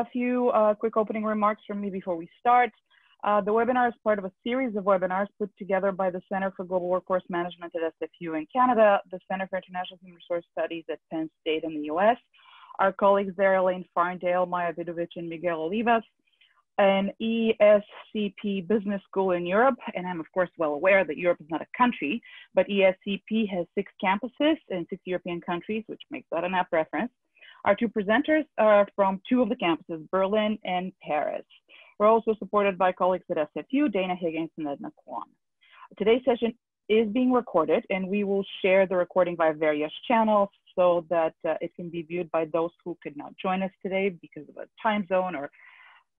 a few uh, quick opening remarks from me before we start. Uh, the webinar is part of a series of webinars put together by the Center for Global Workforce Management at SFU in Canada, the Center for International Human Resource Studies at Penn State in the US, our colleagues there, Elaine Farndale, Maya Vidovic, and Miguel Olivas, an ESCP business school in Europe. And I'm, of course, well aware that Europe is not a country, but ESCP has six campuses in six European countries, which makes that an apt reference. Our two presenters are from two of the campuses, Berlin and Paris. We're also supported by colleagues at SFU, Dana Higgins and Edna Kwan. Today's session is being recorded and we will share the recording via various channels so that uh, it can be viewed by those who could not join us today because of a time zone or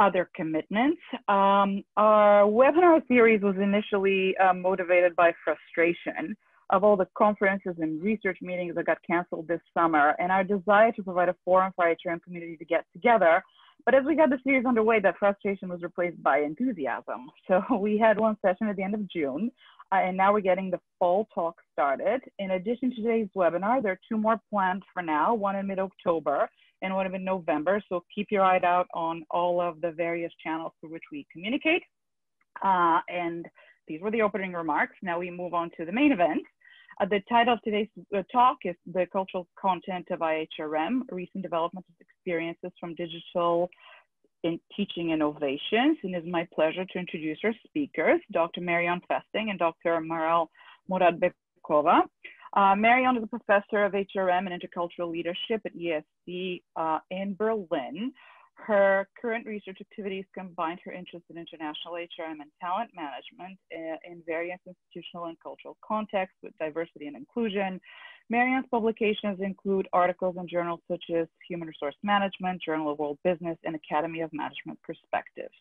other commitments. Um, our webinar series was initially uh, motivated by frustration of all the conferences and research meetings that got canceled this summer and our desire to provide a forum for our HRM community to get together. But as we got the series underway, that frustration was replaced by enthusiasm. So we had one session at the end of June, uh, and now we're getting the fall talk started. In addition to today's webinar, there are two more planned for now, one in mid-October and one in November. So keep your eye out on all of the various channels through which we communicate. Uh, and these were the opening remarks. Now we move on to the main event. Uh, the title of today's uh, talk is The Cultural Content of IHRM, Recent Developments and Experiences from Digital in Teaching Innovations. And it's my pleasure to introduce our speakers, Dr. Marion Festing and Dr. Maral Muradbekova. Uh, Marion is a professor of HRM and intercultural leadership at ESC uh, in Berlin. Her current research activities combine her interest in international HRM and talent management in various institutional and cultural contexts with diversity and inclusion. Marianne's publications include articles in journals such as Human Resource Management, Journal of World Business, and Academy of Management Perspectives.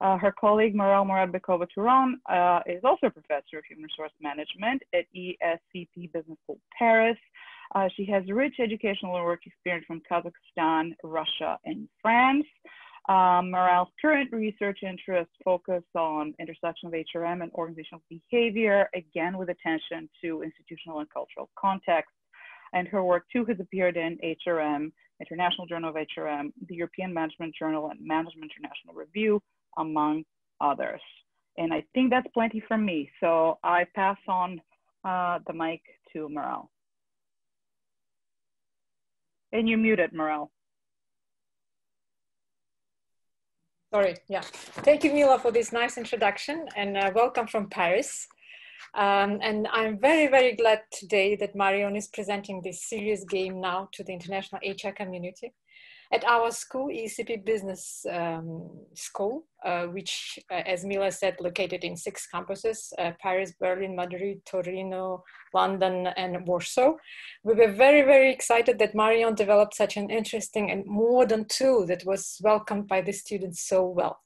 Uh, her colleague Maral Muradbekova Turan uh, is also a professor of human resource management at ESCP Business School Paris. Uh, she has rich educational and work experience from Kazakhstan, Russia, and France. Um, Maral's current research interests focus on intersection of HRM and organizational behavior, again with attention to institutional and cultural context. And her work too has appeared in HRM, International Journal of HRM, the European Management Journal, and Management International Review, among others. And I think that's plenty from me. So I pass on uh, the mic to Maral. And you're muted, Maral. Sorry, yeah. Thank you, Mila, for this nice introduction and uh, welcome from Paris. Um, and I'm very, very glad today that Marion is presenting this serious game now to the international HR community. At our school, ESCP Business um, School, uh, which, uh, as Mila said, located in six campuses, uh, Paris, Berlin, Madrid, Torino, London, and Warsaw. We were very, very excited that Marion developed such an interesting and modern tool that was welcomed by the students so well.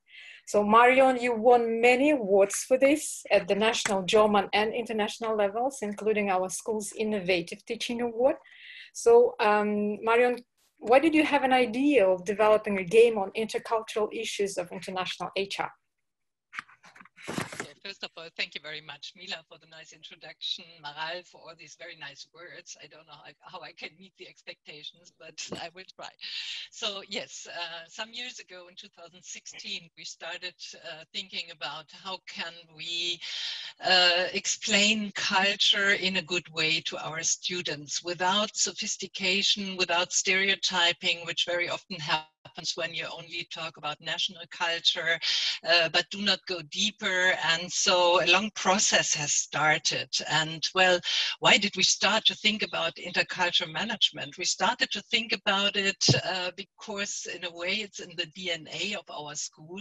So Marion, you won many awards for this at the national, German and international levels, including our school's Innovative Teaching Award. So um, Marion, why did you have an idea of developing a game on intercultural issues of international HR? First of all, thank you very much, Mila, for the nice introduction, Maral, for all these very nice words. I don't know how, how I can meet the expectations, but I will try. So yes, uh, some years ago in 2016, we started uh, thinking about how can we uh, explain culture in a good way to our students without sophistication, without stereotyping, which very often happens happens when you only talk about national culture, uh, but do not go deeper. And so a long process has started. And well, why did we start to think about intercultural management? We started to think about it uh, because in a way it's in the DNA of our school.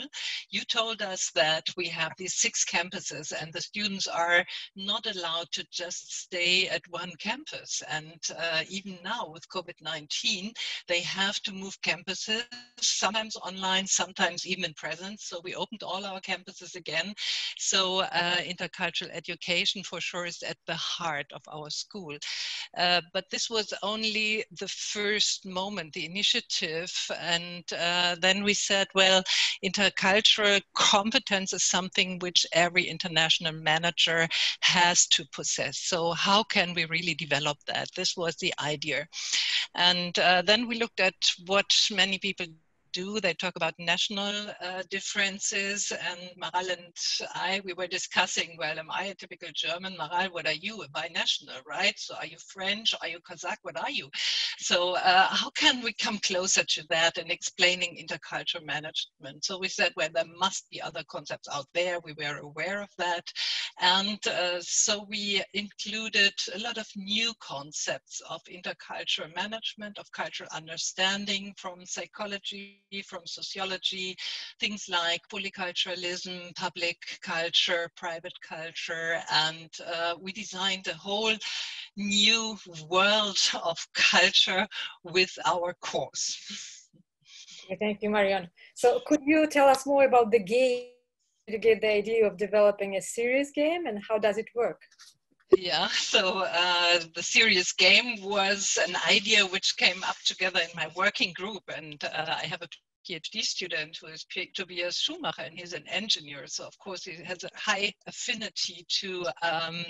You told us that we have these six campuses and the students are not allowed to just stay at one campus. And uh, even now with COVID-19, they have to move campuses sometimes online, sometimes even in presence. So we opened all our campuses again. So uh, intercultural education for sure is at the heart of our school. Uh, but this was only the first moment, the initiative. And uh, then we said, well, intercultural competence is something which every international manager has to possess. So how can we really develop that? This was the idea. And uh, then we looked at what many people do. They talk about national uh, differences. And Maral and I, we were discussing, well, am I a typical German? Maral, what are you? A binational, right? So are you French? Are you Kazakh? What are you? So uh, how can we come closer to that in explaining intercultural management? So we said, well, there must be other concepts out there. We were aware of that. And uh, so we included a lot of new concepts of intercultural management, of cultural understanding from psychology, from sociology, things like polyculturalism, public culture, private culture, and uh, we designed a whole new world of culture with our course. Thank you, Marion. So could you tell us more about the game you get the idea of developing a serious game and how does it work? Yeah, so uh, the serious game was an idea which came up together in my working group, and uh, I have a PhD student who is Tobias Schumacher, and he's an engineer. So of course he has a high affinity to, um,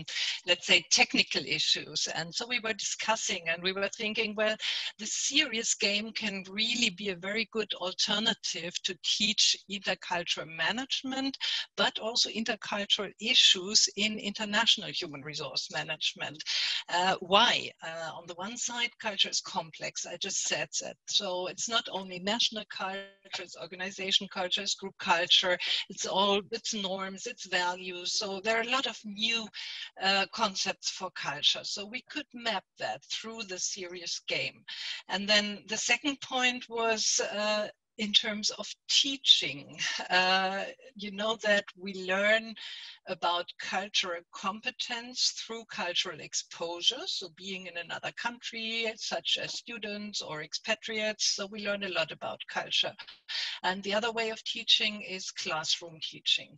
let's say, technical issues. And so we were discussing and we were thinking, well, the serious game can really be a very good alternative to teach intercultural management, but also intercultural issues in international human resource management. Uh, why? Uh, on the one side, culture is complex. I just said that. So it's not only national culture, it's organization culture, it's group culture, it's all its norms, its values. So there are a lot of new uh, concepts for culture. So we could map that through the serious game. And then the second point was uh, in terms of teaching. Uh, you know that we learn about cultural competence through cultural exposure, so being in another country, such as students or expatriates, so we learn a lot about culture. And the other way of teaching is classroom teaching.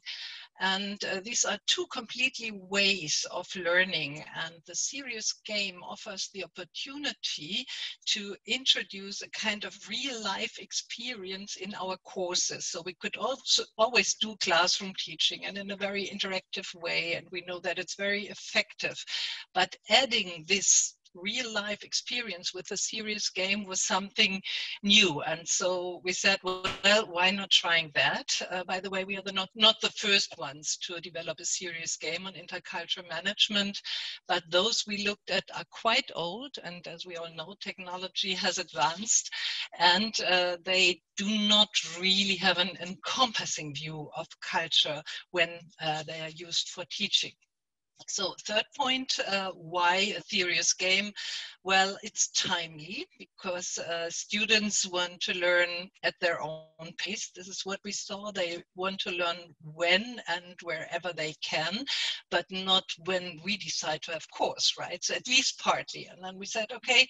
And uh, these are two completely ways of learning. And the serious game offers the opportunity to introduce a kind of real life experience in our courses. So we could also always do classroom teaching and in a very interactive way. And we know that it's very effective. But adding this real life experience with a serious game was something new. And so we said, well, why not trying that? Uh, by the way, we are the not, not the first ones to develop a serious game on intercultural management, but those we looked at are quite old. And as we all know, technology has advanced and uh, they do not really have an encompassing view of culture when uh, they are used for teaching. So third point, uh, why a serious game? Well, it's timely because uh, students want to learn at their own pace. This is what we saw. They want to learn when and wherever they can, but not when we decide to have course, right? So at least partly. And then we said, okay,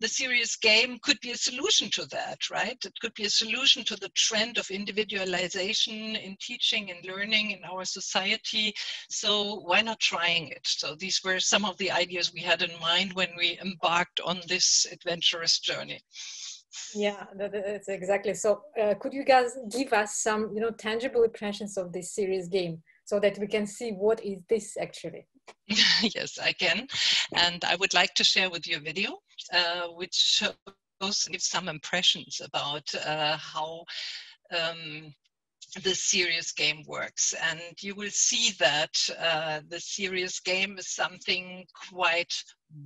the serious game could be a solution to that, right? It could be a solution to the trend of individualization in teaching and learning in our society. So why not trying it? So these were some of the ideas we had in mind when we embarked on this adventurous journey. Yeah, that's exactly. So, uh, could you guys give us some, you know, tangible impressions of this serious game so that we can see what is this actually? yes, I can, and I would like to share with you a video uh, which shows gives some impressions about uh, how um, the serious game works. And you will see that uh, the serious game is something quite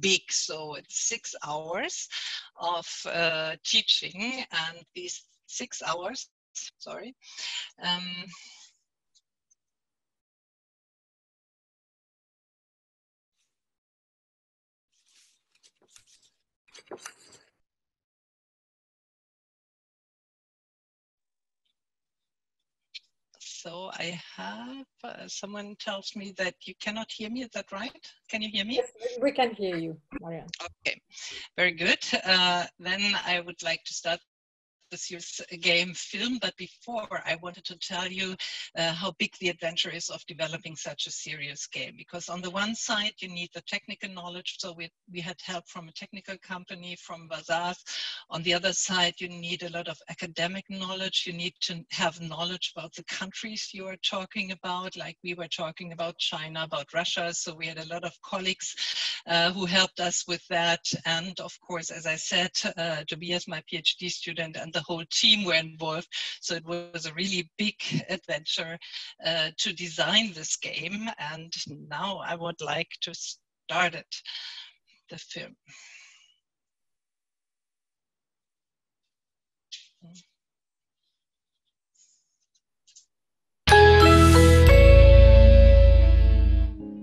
big. So it's six hours of uh, teaching and these six hours, sorry, um, So I have, uh, someone tells me that you cannot hear me, is that right? Can you hear me? Yes, we can hear you, Marianne. Okay, very good. Uh, then I would like to start this year's game film, but before I wanted to tell you uh, how big the adventure is of developing such a serious game. Because on the one side, you need the technical knowledge. So we, we had help from a technical company from Vazaz. On the other side, you need a lot of academic knowledge. You need to have knowledge about the countries you are talking about, like we were talking about China, about Russia. So we had a lot of colleagues uh, who helped us with that. And of course, as I said, uh, Tobias, my PhD student, and the whole team were involved. So it was a really big adventure uh, to design this game. And now I would like to start it, the film.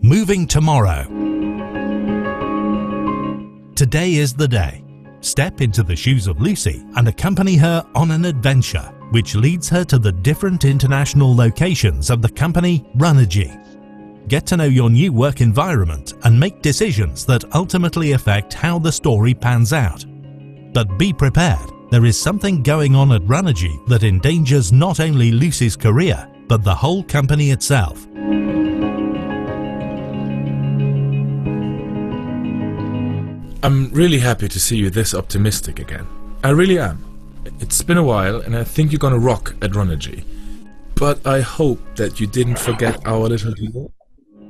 Moving tomorrow. Today is the day. Step into the shoes of Lucy and accompany her on an adventure which leads her to the different international locations of the company Runergy. Get to know your new work environment and make decisions that ultimately affect how the story pans out. But be prepared, there is something going on at Runergy that endangers not only Lucy's career, but the whole company itself. I'm really happy to see you this optimistic again. I really am. It's been a while and I think you're gonna rock at Runergy. But I hope that you didn't forget our little people.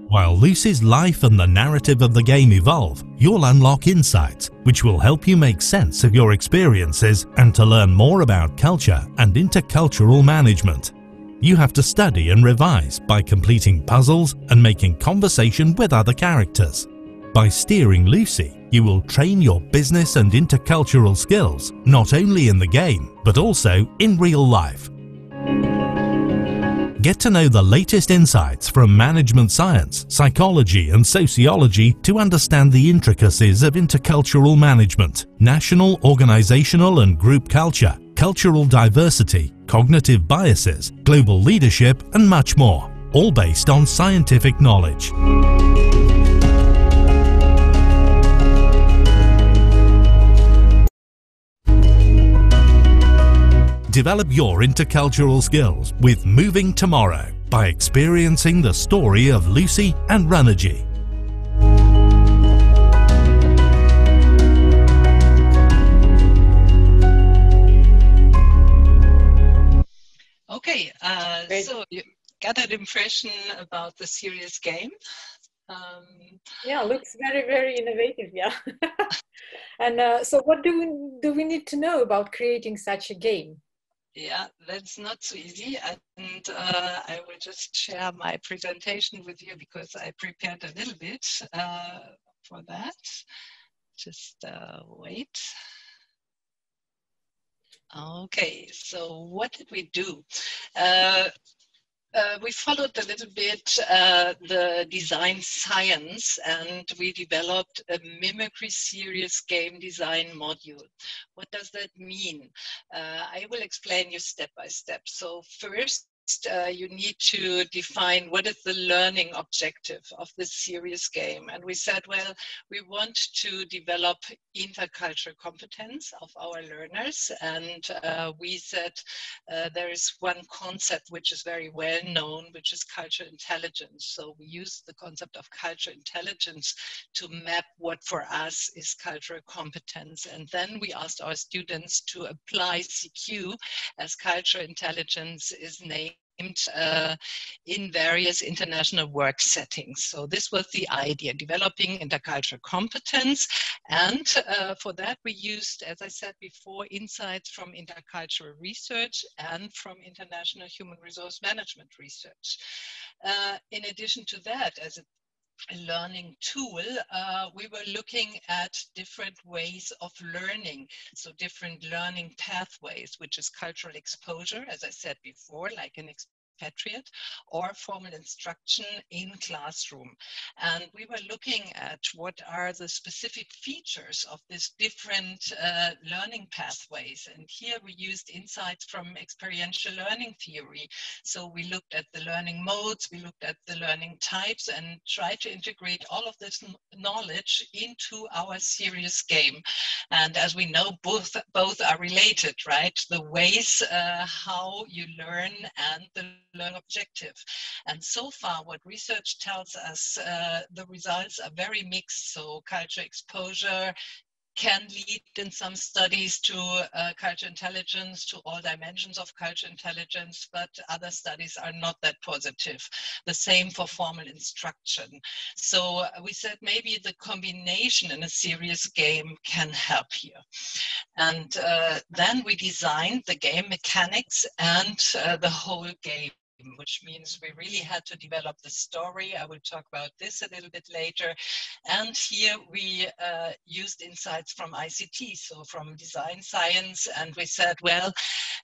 While Lucy's life and the narrative of the game evolve, you'll unlock insights which will help you make sense of your experiences and to learn more about culture and intercultural management. You have to study and revise by completing puzzles and making conversation with other characters. By steering Lucy, you will train your business and intercultural skills not only in the game, but also in real life. Get to know the latest insights from management science, psychology and sociology to understand the intricacies of intercultural management, national, organizational and group culture, cultural diversity, cognitive biases, global leadership and much more, all based on scientific knowledge. Develop your intercultural skills with Moving Tomorrow by experiencing the story of Lucy and Runergy. Okay, uh, so you got an impression about the serious game. Um, yeah, looks very, very innovative. Yeah. and uh, so, what do we, do we need to know about creating such a game? Yeah, that's not so easy. And uh, I will just share my presentation with you because I prepared a little bit uh, for that. Just uh, wait. Okay, so what did we do? Uh, we followed a little bit uh, the design science and we developed a mimicry serious game design module. What does that mean? Uh, I will explain you step by step. So first, uh, you need to define what is the learning objective of this serious game. And we said, well, we want to develop intercultural competence of our learners. And uh, we said uh, there is one concept which is very well known, which is cultural intelligence. So we use the concept of cultural intelligence to map what for us is cultural competence. And then we asked our students to apply CQ as cultural intelligence is named uh, in various international work settings. So this was the idea, developing intercultural competence. And uh, for that, we used, as I said before, insights from intercultural research and from international human resource management research. Uh, in addition to that, as a learning tool, uh, we were looking at different ways of learning. So different learning pathways, which is cultural exposure, as I said before, like an expatriate or formal instruction in classroom. And we were looking at what are the specific features of these different uh, learning pathways. And here we used insights from experiential learning theory. So we looked at the learning modes, we looked at the learning types and tried to integrate all of this knowledge into our serious game. And as we know, both, both are related, right? The ways uh, how you learn and the learn objective. And so far, what research tells us, uh, the results are very mixed. So culture exposure can lead in some studies to uh, culture intelligence, to all dimensions of culture intelligence, but other studies are not that positive. The same for formal instruction. So uh, we said maybe the combination in a serious game can help here. And uh, then we designed the game mechanics and uh, the whole game which means we really had to develop the story. I will talk about this a little bit later. And here we uh, used insights from ICT, so from design science. And we said, well,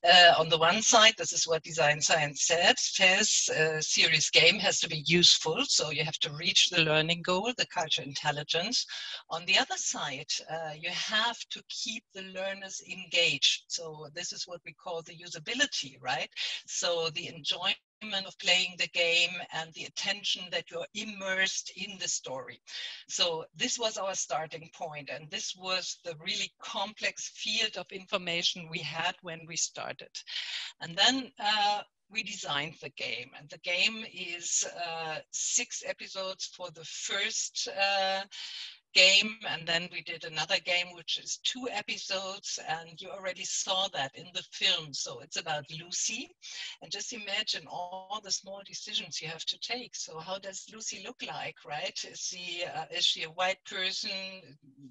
uh, on the one side, this is what design science said, says a uh, serious game has to be useful. So you have to reach the learning goal, the culture intelligence. On the other side, uh, you have to keep the learners engaged. So this is what we call the usability, right? So the enjoyment of playing the game and the attention that you're immersed in the story. So this was our starting point, and this was the really complex field of information we had when we started. And then uh, we designed the game, and the game is uh, six episodes for the first uh, game and then we did another game which is two episodes and you already saw that in the film. So it's about lucy. And just imagine all the small decisions you have to take. So how does lucy look like right? Is she uh, is she a white person?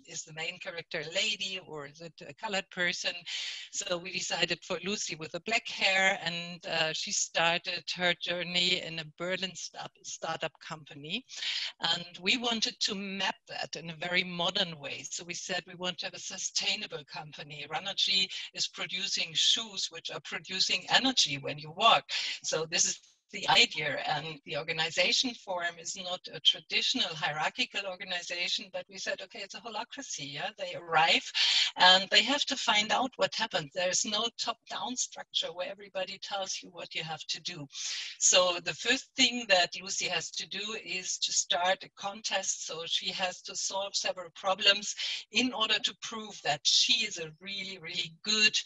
Is the main character a lady or is it a colored person? So we decided for lucy with the black hair and uh, she started her journey in a berlin start, startup company. And we wanted to map that in a very modern way. So we said we want to have a sustainable company. Runergy is producing shoes which are producing energy when you walk. So this is the idea and the organization form is not a traditional hierarchical organization but we said okay it's a holacracy yeah? They arrive and they have to find out what happened. There's no top down structure where everybody tells you what you have to do. So the first thing that lucy has to do is to start a contest. So she has to solve several problems in order to prove that she is a really really good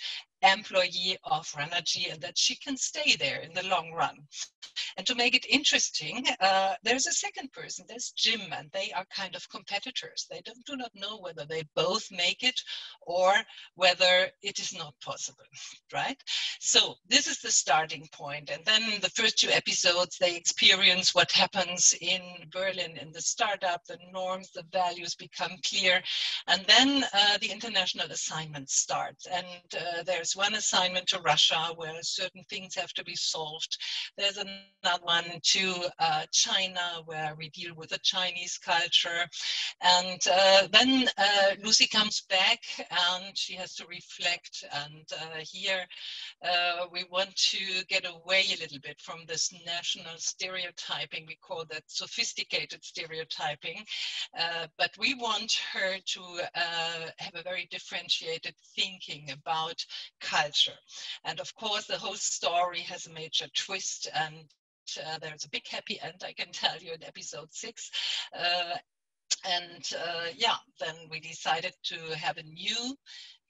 employee of Runergy and that she can stay there in the long run. And to make it interesting, uh, there's a second person, there's Jim, and they are kind of competitors. They don't, do not know whether they both make it or whether it is not possible, right? So this is the starting point. And then the first two episodes, they experience what happens in Berlin in the startup, the norms, the values become clear. And then uh, the international assignment starts. And uh, there's one assignment to Russia where certain things have to be solved. There's another one to uh, China where we deal with the Chinese culture. And uh, then uh, Lucy comes back and she has to reflect. And uh, here uh, we want to get away a little bit from this national stereotyping. We call that sophisticated stereotyping. Uh, but we want her to have a very differentiated thinking about culture. And of course, the whole story has a major twist and uh, there's a big happy end, I can tell you, in episode six. Uh, and uh, yeah, then we decided to have a new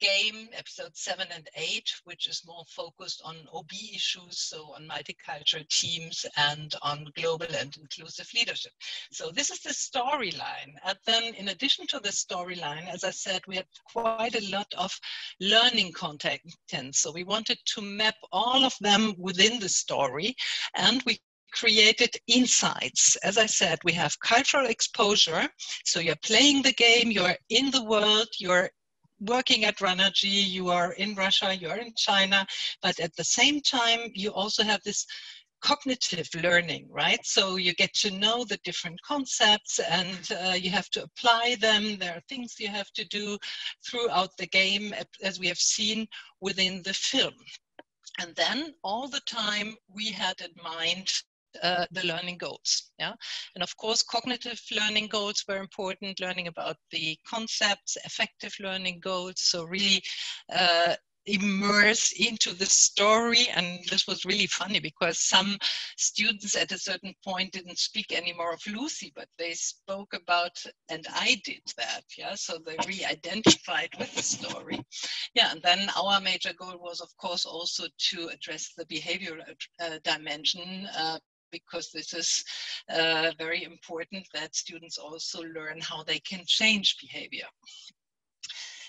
game, episode seven and eight, which is more focused on OB issues, so on multicultural teams and on global and inclusive leadership. So this is the storyline. And then in addition to the storyline, as I said, we had quite a lot of learning content. So we wanted to map all of them within the story and we created insights. As I said, we have cultural exposure. So you're playing the game, you're in the world, you're working at Runergy, you are in Russia, you are in China, but at the same time, you also have this cognitive learning, right? So you get to know the different concepts and uh, you have to apply them. There are things you have to do throughout the game, as we have seen within the film. And then all the time we had in mind uh, the learning goals. Yeah, and of course, cognitive learning goals were important. Learning about the concepts, affective learning goals. So really. Uh, immerse into the story and this was really funny because some students at a certain point didn't speak anymore of lucy but they spoke about and i did that yeah so they re-identified with the story yeah and then our major goal was of course also to address the behavioral uh, dimension uh, because this is uh, very important that students also learn how they can change behavior.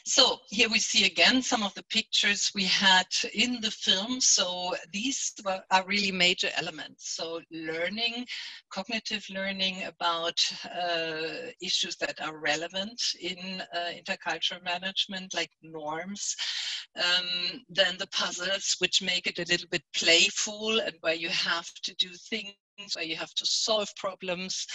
So here we see again some of the pictures we had in the film. So these are really major elements. So learning, cognitive learning about uh, issues that are relevant in uh, intercultural management, like norms. Um, then the puzzles, which make it a little bit playful and where you have to do things where you have to solve problems,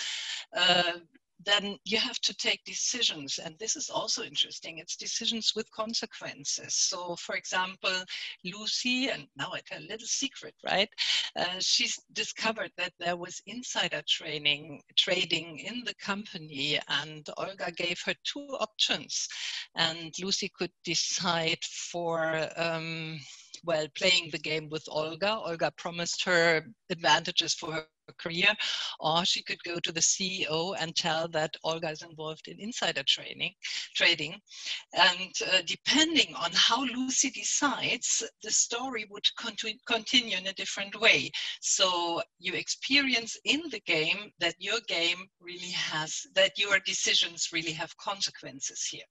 uh, then you have to take decisions. And this is also interesting. It's decisions with consequences. So, for example, Lucy, and now I tell a little secret, right? Uh, she's discovered that there was insider training, trading in the company, and Olga gave her two options. And Lucy could decide for um, well playing the game with Olga. Olga promised her advantages for her career, or she could go to the CEO and tell that Olga is involved in insider training, trading. And uh, depending on how Lucy decides, the story would continu continue in a different way. So you experience in the game that your game really has, that your decisions really have consequences here.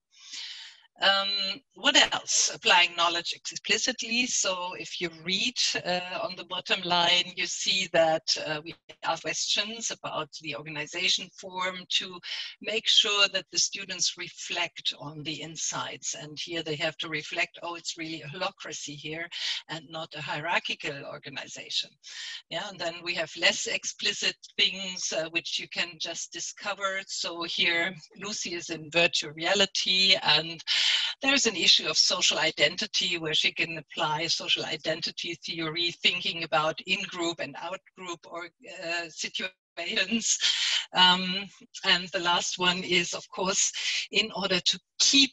Um, what else? Applying knowledge explicitly. So if you read uh, on the bottom line, you see that uh, we have questions about the organization form to make sure that the students reflect on the insights. And here they have to reflect, oh, it's really a holacracy here and not a hierarchical organization. Yeah, and then we have less explicit things uh, which you can just discover. So here, Lucy is in virtual reality and there's an issue of social identity where she can apply social identity theory, thinking about in-group and out-group or uh, situations. Um, and the last one is, of course, in order to keep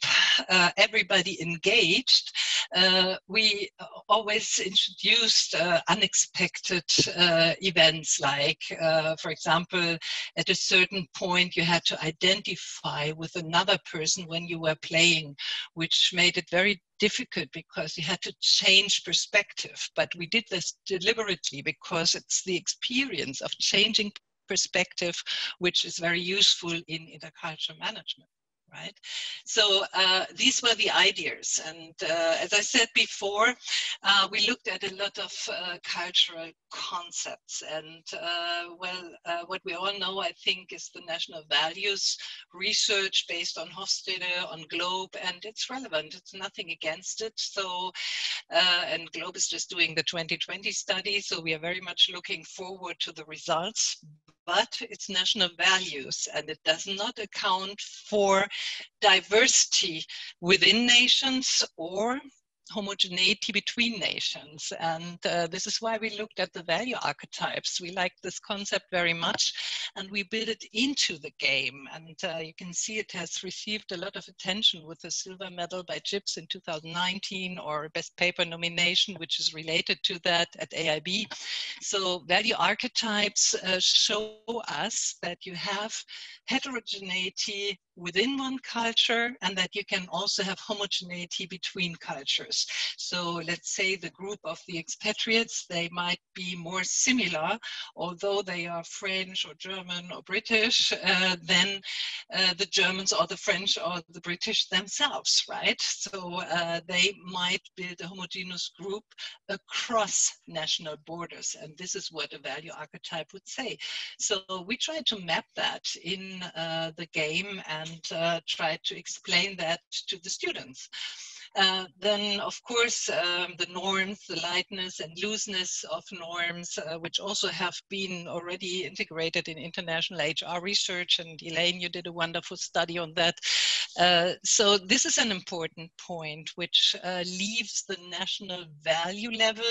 uh, everybody engaged, uh, we always introduced uh, unexpected uh, events like, uh, for example, at a certain point you had to identify with another person when you were playing, which made it very difficult because you had to change perspective. But we did this deliberately because it's the experience of changing perspective, which is very useful in intercultural management right? So uh, these were the ideas. And uh, as I said before, uh, we looked at a lot of uh, cultural concepts. And uh, well, uh, what we all know, I think, is the national values research based on Hofstede, on Globe, and it's relevant. It's nothing against it. So, and Globe is just doing the 2020 study. So we are very much looking forward to the results but it's national values and it does not account for diversity within nations or homogeneity between nations. And uh, this is why we looked at the value archetypes. We like this concept very much and we built it into the game. And uh, you can see it has received a lot of attention with the silver medal by JIBS in 2019 or best paper nomination, which is related to that at AIB. So value archetypes uh, show us that you have heterogeneity within one culture and that you can also have homogeneity between cultures. So let's say the group of the expatriates, they might be more similar, although they are French or German or British, uh, than uh, the Germans or the French or the British themselves, right? So uh, they might build a homogeneous group across national borders. And this is what a value archetype would say. So we try to map that in uh, the game and and uh, try to explain that to the students. Uh, then, of course, um, the norms, the lightness and looseness of norms, uh, which also have been already integrated in international HR research. And Elaine, you did a wonderful study on that. Uh, so this is an important point, which uh, leaves the national value level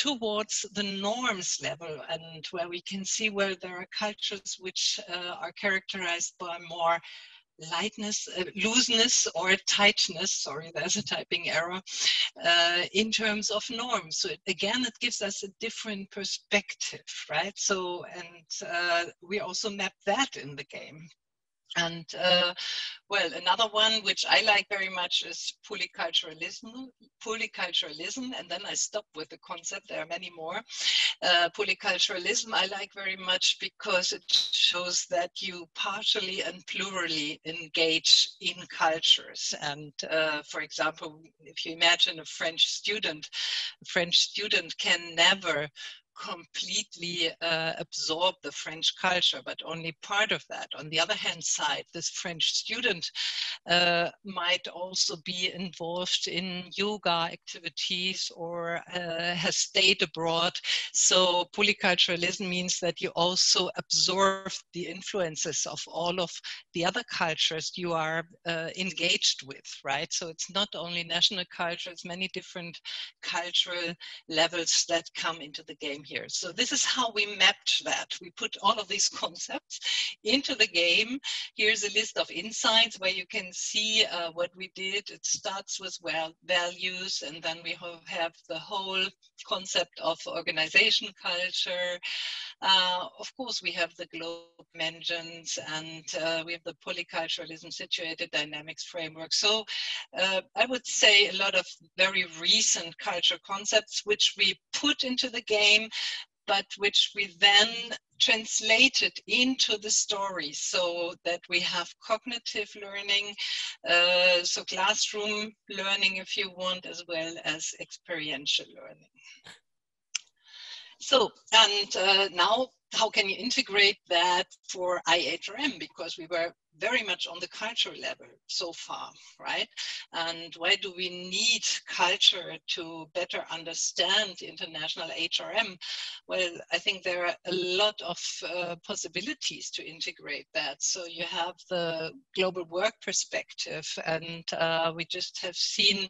towards the norms level and where we can see where there are cultures which uh, are characterized by more lightness, uh, looseness or tightness, sorry, there's a typing error, uh, in terms of norms. So it, again, it gives us a different perspective, right? So, and uh, we also map that in the game. And uh, well, another one which I like very much is polyculturalism. Polyculturalism, and then I stop with the concept. There are many more. Uh, polyculturalism I like very much because it shows that you partially and plurally engage in cultures. And uh, for example, if you imagine a French student, a French student can never completely uh, absorb the French culture, but only part of that. On the other hand side, this French student uh, might also be involved in yoga activities or uh, has stayed abroad. So polyculturalism means that you also absorb the influences of all of the other cultures you are uh, engaged with, right? So it's not only national culture, it's many different cultural levels that come into the game here. So this is how we mapped that. We put all of these concepts into the game. Here's a list of insights where you can see uh, what we did. It starts with well values, and then we have the whole concept of organization culture. Uh, of course, we have the globe mentions and uh, we have the polyculturalism situated dynamics framework. So uh, I would say a lot of very recent culture concepts which we put into the game but which we then translated into the story so that we have cognitive learning, uh, so classroom learning if you want, as well as experiential learning. So, and uh, now how can you integrate that for IHRM? Because we were very much on the cultural level so far, right? And why do we need culture to better understand international HRM? Well, I think there are a lot of uh, possibilities to integrate that. So you have the global work perspective, and uh, we just have seen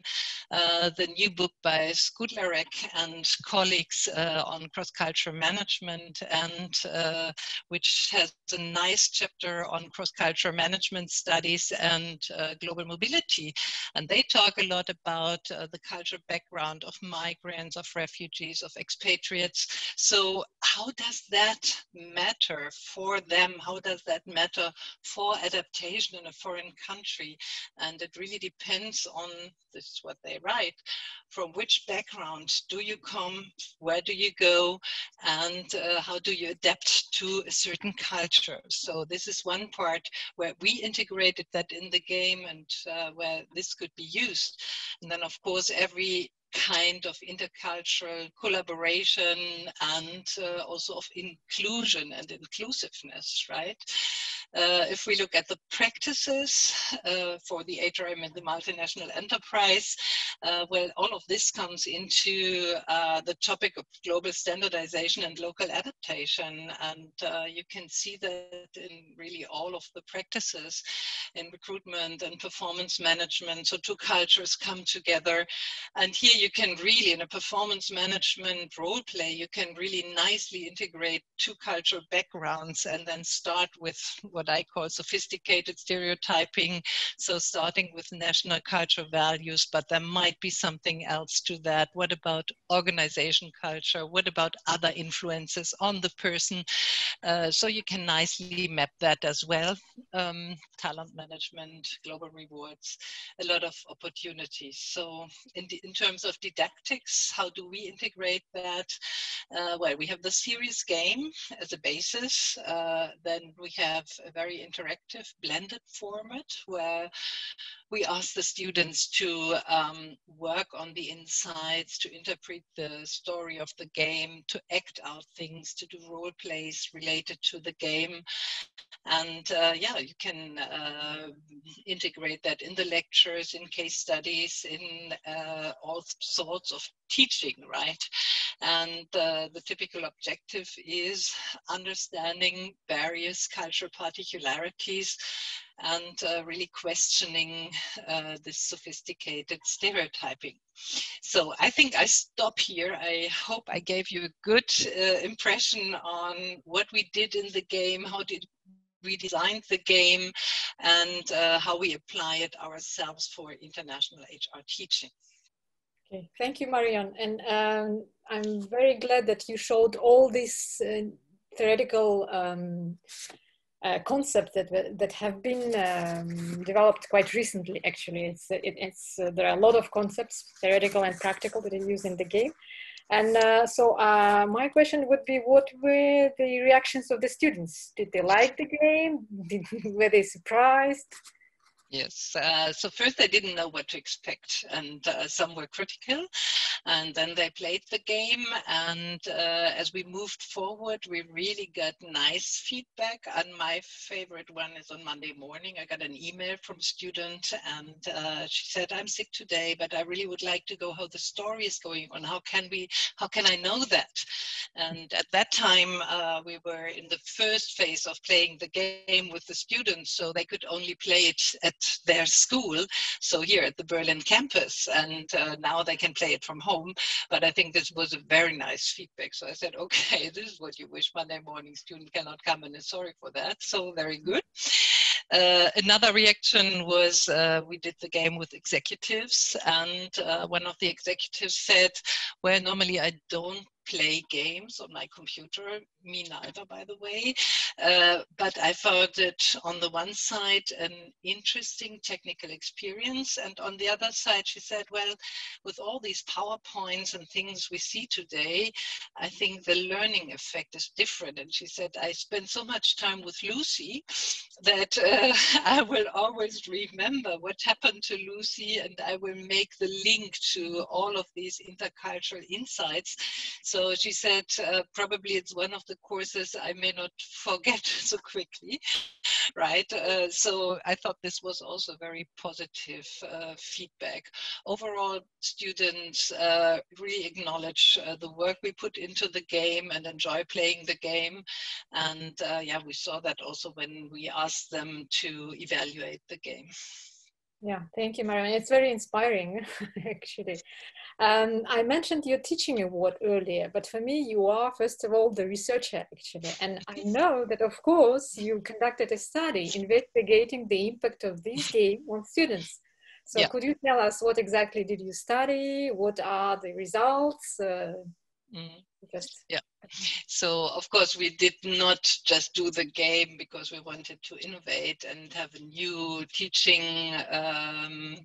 uh, the new book by Skudlarek and colleagues uh, on cross-cultural management, and uh, which has a nice chapter on cross-cultural management studies and uh, global mobility. And they talk a lot about uh, the cultural background of migrants, of refugees, of expatriates. So how does that matter for them? How does that matter for adaptation in a foreign country? And it really depends on, this is what they write, from which background do you come, where do you go, and uh, how do you adapt to a certain culture. So this is one part where we integrated that in the game and uh, where this could be used. And then of course, every kind of intercultural collaboration and uh, also of inclusion and inclusiveness, right? Uh, if we look at the practices uh, for the HRM and the multinational enterprise, uh, well, all of this comes into uh, the topic of global standardization and local adaptation. And uh, you can see that in really all of the practices in recruitment and performance management. So two cultures come together. And here you can really, in a performance management role play, you can really nicely integrate two cultural backgrounds and then start with what I call sophisticated stereotyping. So starting with national cultural values, but there might be something else to that. What about organization culture? What about other influences on the person? Uh, so you can nicely map that as well. Um, talent management, global rewards, a lot of opportunities. So in, the, in terms of didactics, how do we integrate that? Uh, well, we have the serious game as a basis. Uh, then we have a very interactive blended format where we ask the students to um, work on the insights, to interpret the story of the game, to act out things, to do role plays related to the game. And uh, yeah, you can uh, integrate that in the lectures, in case studies, in uh, all sorts of teaching, right? And uh, the typical objective is understanding various cultural particularities and uh, really questioning uh, this sophisticated stereotyping. So I think I stop here. I hope I gave you a good uh, impression on what we did in the game, how did we designed the game, and uh, how we apply it ourselves for international HR teaching. Okay, thank you, Marion. And um, I'm very glad that you showed all these uh, theoretical um, uh, concepts that that have been um, developed quite recently. Actually, it's it, it's uh, there are a lot of concepts, theoretical and practical, that are used in the game. And uh, so uh, my question would be, what were the reactions of the students? Did they like the game? Did, were they surprised? Yes. Uh, so first they didn't know what to expect, and uh, some were critical, and then they played the game. And uh, as we moved forward, we really got nice feedback. And my favorite one is on Monday morning. I got an email from a student, and uh, she said, "I'm sick today, but I really would like to go. How the story is going on? How can we? How can I know that?" And at that time, uh, we were in the first phase of playing the game with the students, so they could only play it at their school. So here at the Berlin campus, and uh, now they can play it from home. But I think this was a very nice feedback. So I said, okay, this is what you wish Monday morning student cannot come and is sorry for that. So very good. Uh, another reaction was uh, we did the game with executives, and uh, one of the executives said, Well, normally I don't play games on my computer, me neither, by the way. Uh, but I found it on the one side an interesting technical experience, and on the other side, she said, Well, with all these PowerPoints and things we see today, I think the learning effect is different. And she said, I spend so much time with Lucy that uh, I will always remember what happened to Lucy, and I will make the link to all of these intercultural insights. So she said, uh, probably it's one of the courses I may not forget so quickly, right? Uh, so I thought this was also very positive uh, feedback. Overall, students uh, really acknowledge uh, the work we put into the game and enjoy playing the game. And uh, yeah, we saw that also when we asked them to evaluate the game. Yeah, thank you, Marion. It's very inspiring, actually. Um, I mentioned your teaching award earlier, but for me, you are, first of all, the researcher, actually. And I know that, of course, you conducted a study investigating the impact of this game on students. So yeah. could you tell us what exactly did you study? What are the results? Uh, mm. Yeah. So of course we did not just do the game because we wanted to innovate and have a new teaching um,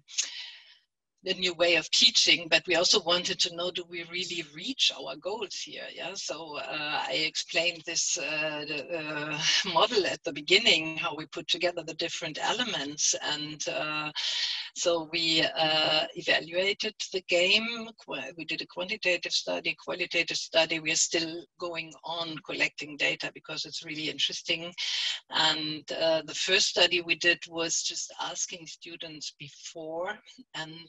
a new way of teaching, but we also wanted to know, do we really reach our goals here? Yeah, so uh, I explained this uh, the, uh, model at the beginning, how we put together the different elements. And uh, so we uh, evaluated the game. We did a quantitative study, qualitative study. We are still going on collecting data because it's really interesting. And uh, the first study we did was just asking students before and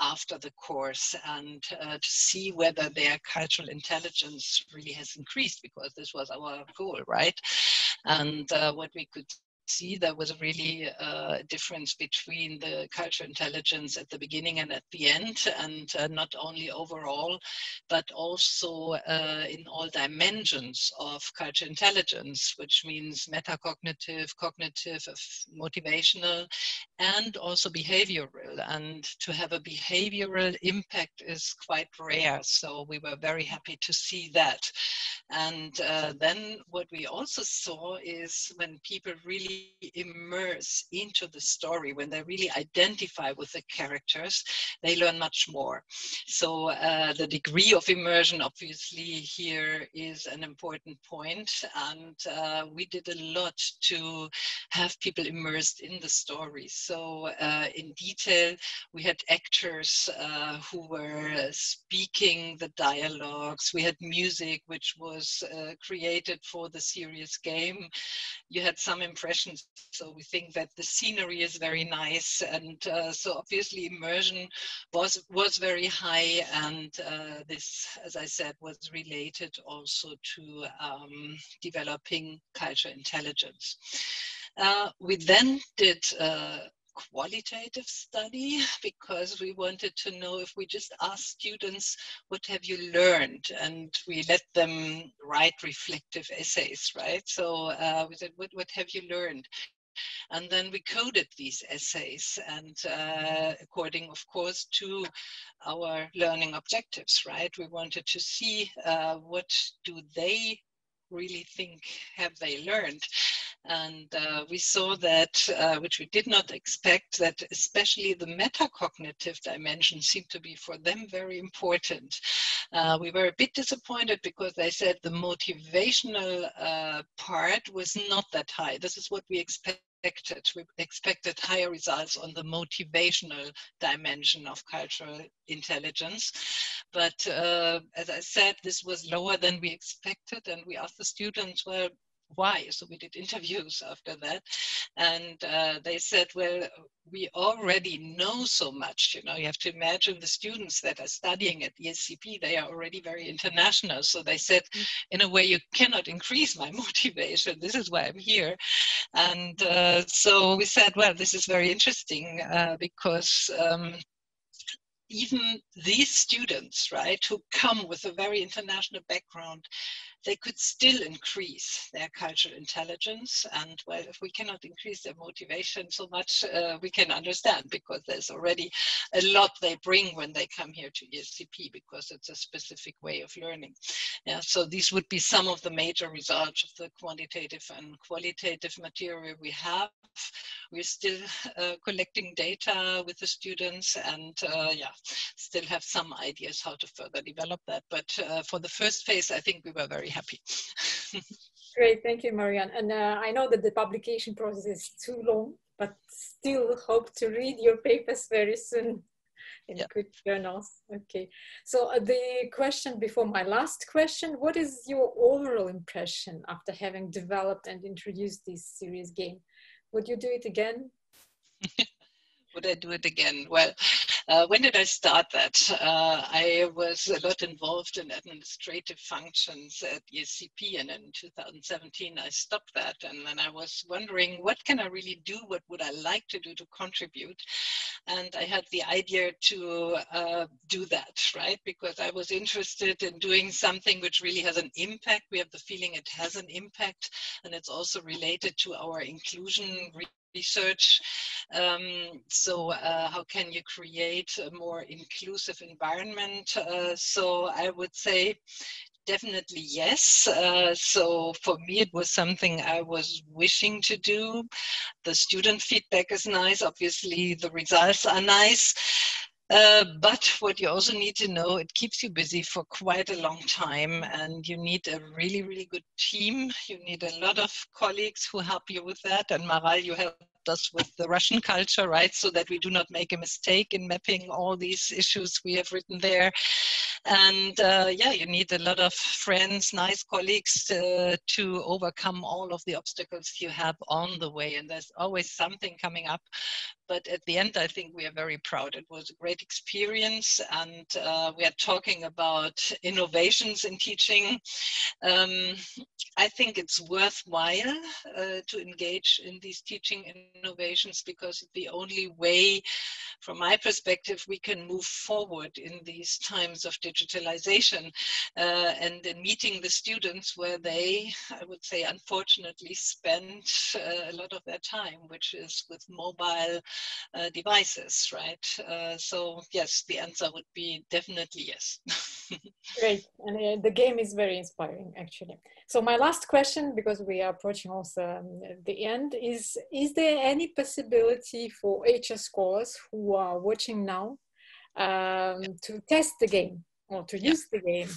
after the course and uh, to see whether their cultural intelligence really has increased because this was our goal, right? And uh, what we could see there was really a uh, difference between the cultural intelligence at the beginning and at the end, and uh, not only overall, but also uh, in all dimensions of cultural intelligence, which means metacognitive, cognitive, motivational, and also behavioral. And to have a behavioral impact is quite rare. So we were very happy to see that. And uh, then what we also saw is when people really immerse into the story, when they really identify with the characters, they learn much more. So uh, the degree of immersion, obviously, here is an important point, and uh, we did a lot to have people immersed in the story. So uh, in detail, we had actors uh, who were speaking the dialogues. We had music, which was uh, created for the serious game. You had some so we think that the scenery is very nice, and uh, so obviously immersion was was very high, and uh, this, as I said, was related also to um, developing culture intelligence. Uh, we then did uh, qualitative study because we wanted to know if we just ask students, what have you learned? And we let them write reflective essays, right? So uh, we said, what, what have you learned? And then we coded these essays and uh, according, of course, to our learning objectives, right? We wanted to see uh, what do they really think have they learned And uh, we saw that, uh, which we did not expect, that especially the metacognitive dimension seemed to be for them very important. Uh, we were a bit disappointed because they said the motivational uh, part was not that high. This is what we expect expected. We expected higher results on the motivational dimension of cultural intelligence. But uh, as I said, this was lower than we expected. And we asked the students, well, why. So we did interviews after that. And uh, they said, well, we already know so much. You know, you have to imagine the students that are studying at ESCP, they are already very international. So they said, mm. in a way, you cannot increase my motivation. This is why I'm here. And uh, so we said, well, this is very interesting uh, because. Um, even these students, right, who come with a very international background, they could still increase their cultural intelligence. And well, if we cannot increase their motivation so much, uh, we can understand because there's already a lot they bring when they come here to ESCP because it's a specific way of learning. Yeah, so these would be some of the major results of the quantitative and qualitative material we have. We're still uh, collecting data with the students and uh, yeah, still have some ideas how to further develop that. But uh, for the first phase, I think we were very happy. Great, thank you, Marianne. And uh, I know that the publication process is too long, but still hope to read your papers very soon in yeah. good journals. Okay, so uh, the question before my last question, what is your overall impression after having developed and introduced this serious game? Would you do it again? Would I do it again? Well, uh, when did I start that? Uh, I was a lot involved in administrative functions at ESCP, and in 2017 I stopped that. And then I was wondering, what can I really do? What would I like to do to contribute? And I had the idea to uh, do that, right? Because I was interested in doing something which really has an impact. We have the feeling it has an impact, and it's also related to our inclusion research. Um, so uh, how can you create a more inclusive environment? Uh, so I would say definitely yes. Uh, so for me, it was something I was wishing to do. The student feedback is nice. Obviously, the results are nice. Uh, but what you also need to know, it keeps you busy for quite a long time, and you need a really, really good team. You need a lot of colleagues who help you with that. And Maral, you helped us with the Russian culture, right? So that we do not make a mistake in mapping all these issues we have written there. And uh, yeah, you need a lot of friends, nice colleagues to, to overcome all of the obstacles you have on the way. And there's always something coming up but at the end, I think we are very proud. It was a great experience, and uh, we are talking about innovations in teaching. Um, I think it's worthwhile uh, to engage in these teaching innovations because the only way, from my perspective, we can move forward in these times of digitalization uh, and in meeting the students where they, I would say, unfortunately, spend uh, a lot of their time, which is with mobile uh, devices, right? Uh, so yes, the answer would be definitely yes. Great, and uh, the game is very inspiring, actually. So my last question, because we are approaching also um, the end, is: Is there any possibility for HR scholars who are watching now um, to test the game or to use the game?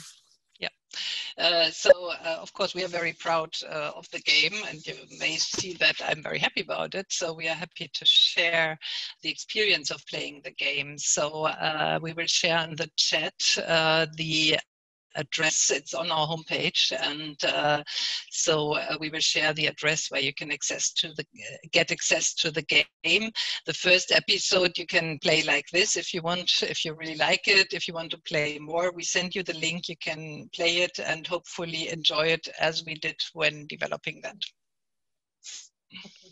Uh, so uh, of course we are very proud uh, of the game and you may see that I'm very happy about it. So we are happy to share the experience of playing the game. So we will share in the chat the address. It's on our homepage, and uh, so uh, we will share the address where you can access to the get access to the game. The first episode you can play like this if you want, if you really like it. If you want to play more, we send you the link. You can play it and hopefully enjoy it as we did when developing that. Okay.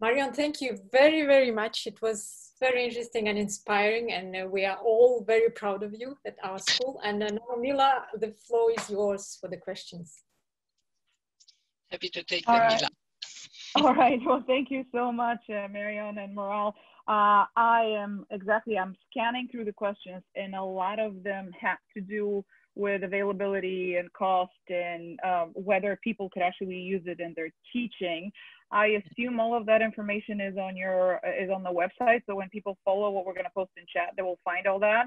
Marion, thank you very, very much. It was very interesting and inspiring, and uh, we are all very proud of you at our school. And uh, now, Mila, the floor is yours for the questions. Happy to take them, Mila. All right. Well, thank you so much, uh, Marion and Maral. Uh, I am exactly, I'm scanning through the questions, and a lot of them have to do with availability and cost and um, whether people could actually use it in their teaching. I assume all of that information is on your is on the website. So when people follow what we're going to post in chat, they will find all that.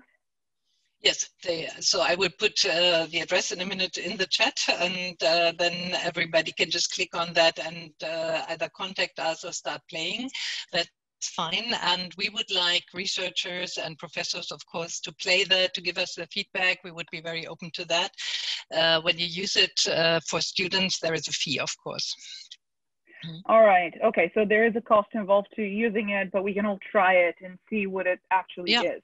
Yes, they, so I will put uh, the address in a minute in the chat and uh, then everybody can just click on that and uh, either contact us or start playing. That's fine. And we would like researchers and professors, of course, to play that, to give us the feedback. We would be very open to that. Uh, when you use it uh, for students, there is a fee, of course. All right. Okay. So there is a cost involved to using it, but we can all try it and see what it actually Yeah. is.